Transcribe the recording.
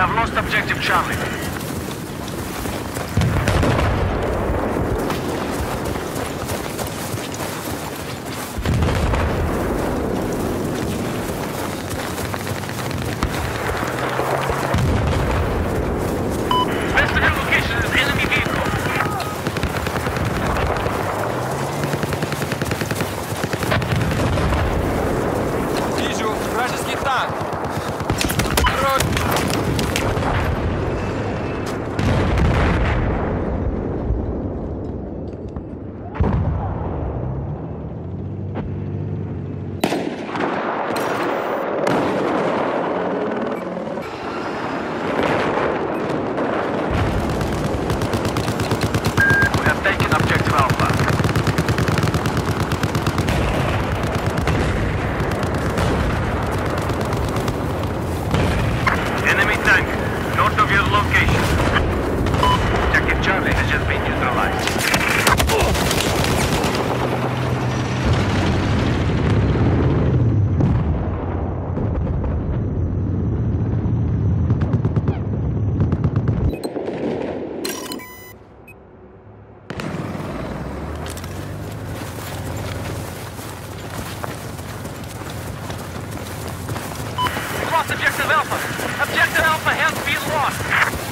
have lost objective Charlie. lost objective Alpha. Objective Alpha has been lost.